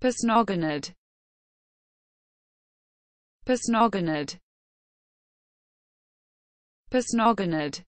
Pysnogonid Pysnogonid Pysnogonid